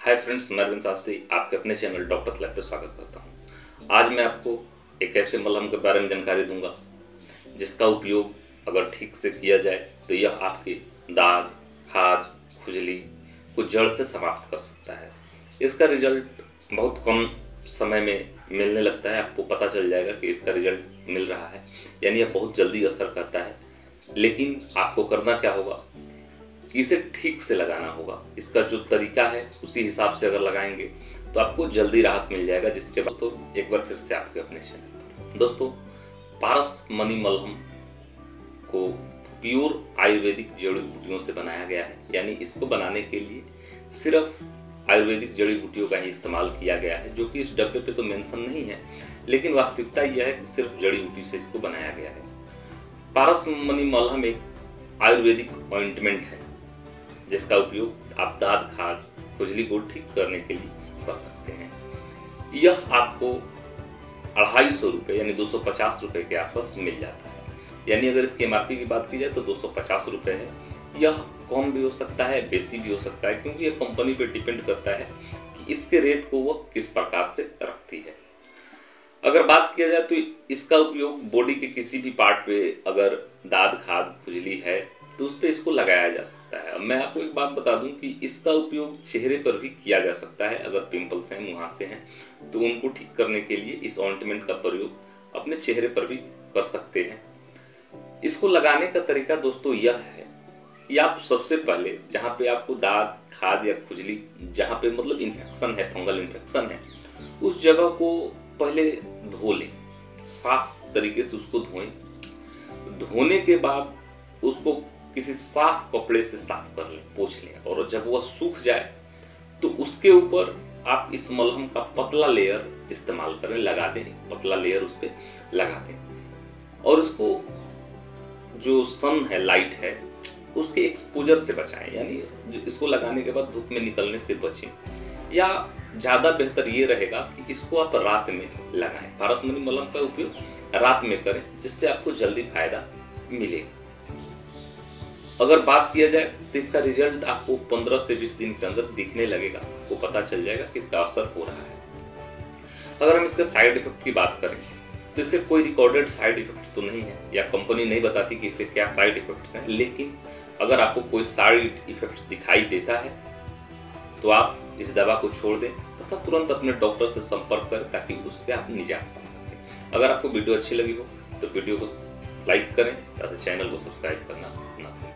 Hi friends मैं अरविंद शास्त्री, आपके अपने चैनल डॉक्टर लैब पे स्वागत करता हूँ। आज मैं आपको एक ऐसे मलहम के बारे में जानकारी दूँगा, जिसका उपयोग अगर ठीक से किया जाए तो यह आपके दाग खाज खुजली को जड़ से समाप्त कर सकता है। इसका रिज़ल्ट बहुत कम समय में मिलने लगता है, आपको पता चल जाएगा कि इसका रिज़ल्ट मिल रहा है, यानी यह बहुत जल्दी असर करता है। लेकिन आपको करना क्या होगा? कि इसे ठीक से लगाना होगा। इसका जो तरीका है, उसी हिसाब से अगर लगाएँगे तो आपको जल्दी राहत मिल जाएगा, जिसके बाद तो एक बार फिर से आपके अपने चैनल दोस्तों, पारस मनी मलहम को प्योर आयुर्वेदिक जड़ी बूटियों से बनाया गया है। यानी इसको बनाने के लिए सिर्फ़ आयुर्वेदिक जड़ी बूटियों का ही इस्तेमाल किया गया है, जो कि इस डब्बे पे तो मेंशन नहीं है, लेकिन वास्तविकता यह है कि सिर्फ़ जड़ी बूटी से इसको बनाया गया है। पारस मनी मलहम एक आयुर्वेदिक ऑइंटमेंट है। जिसका उपयोग आप दाद खाद, खुजली को ठीक करने के लिए कर सकते हैं। यह आपको अढ़ाई सौ रुपये यानी दो सौ पचास रुपये के आसपास मिल जाता है। यानी अगर इसकी एम की बात की जाए तो दो सौ पचास रुपये है। यह कम भी हो सकता है बेसी भी हो सकता है, क्योंकि यह कंपनी पे डिपेंड करता है कि इसके रेट को वह किस प्रकार से रखती है। अगर बात किया जाए तो इसका उपयोग बॉडी के किसी भी पार्ट पे अगर दाद खाद, खुजली है तो उस पर इसको लगाया जा सकता है। मैं आपको एक बात बता दूँ कि इसका उपयोग चेहरे पर भी किया जा सकता है। अगर पिंपल्स हैं मुहासे हैं तो उनको ठीक करने के लिए इस ऑइंटमेंट का प्रयोग अपने चेहरे पर भी कर सकते हैं। इसको लगाने का तरीका दोस्तों यह है कि आप सबसे पहले जहाँ पे आपको दाग खाद या खुजली, जहाँ पे मतलब इन्फेक्शन है फंगल इन्फेक्शन है, उस जगह को पहले धो लें। साफ़ तरीके से उसको धोएँ। धोने के बाद उसको किसी साफ़ कपड़े से साफ़ कर लें पोछ लें। और जब वह सूख जाए तो उसके ऊपर आप इस मलहम का पतला लेयर इस्तेमाल करें, लगा दें। पतला लेयर उस पर लगा दें। और उसको जो सन है लाइट है, उसके एक्सपोजर से बचाएँ। यानी इसको लगाने के बाद धूप में निकलने से बचें। या ज़्यादा बेहतर ये रहेगा कि इसको आप रात में लगाएँ। पारसमनी मलहम का उपयोग रात में करें, जिससे आपको जल्दी फ़ायदा मिलेगा अगर बात किया जाए तो इसका रिज़ल्ट आपको 15 से 20 दिन के अंदर दिखने लगेगा। आपको पता चल जाएगा कि इसका असर हो रहा है। अगर हम इसके साइड इफ़ेक्ट की बात करें तो इससे कोई रिकॉर्डेड साइड इफ़ेक्ट तो नहीं है, या कंपनी नहीं बताती कि इसके क्या साइड इफेक्ट्स हैं। लेकिन अगर आपको कोई साइड इफेक्ट्स दिखाई देता है तो आप इस दवा को छोड़ दें, तथा तुरंत अपने डॉक्टर से संपर्क करें, ताकि उससे आप निजात पा सकें। अगर आपको वीडियो अच्छी लगी हो तो वीडियो को लाइक करें, तथा चैनल को सब्सक्राइब करना ना